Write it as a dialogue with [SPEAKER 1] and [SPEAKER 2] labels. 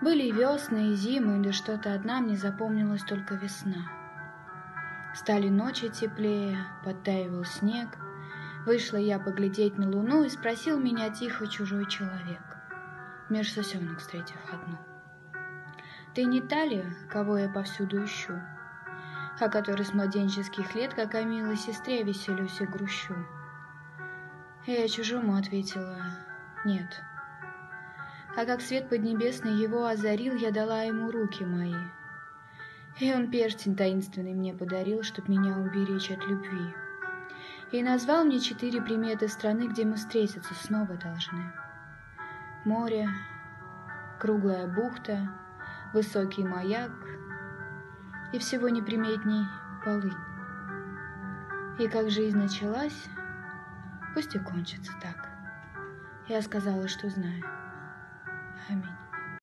[SPEAKER 1] Были и весны, и зимы, да что-то одна мне запомнилась только весна. Стали ночи теплее, подтаивал снег. Вышла я поглядеть на луну, и спросил меня тихо чужой человек, меж сосенок встретив одну. Ты не та ли, кого я повсюду ищу, о которой с младенческих лет, как о милой сестре, веселюсь и грущу? И я чужому ответила «нет». А как свет поднебесный его озарил, я дала ему руки мои. И он перстень таинственный мне подарил, чтоб меня уберечь от любви. И назвал мне четыре приметы страны, где мы встретиться снова должны. Море, круглая бухта, высокий маяк и всего неприметней полынь. И как жизнь началась, пусть и кончится так. Я сказала, что знаю. Amin.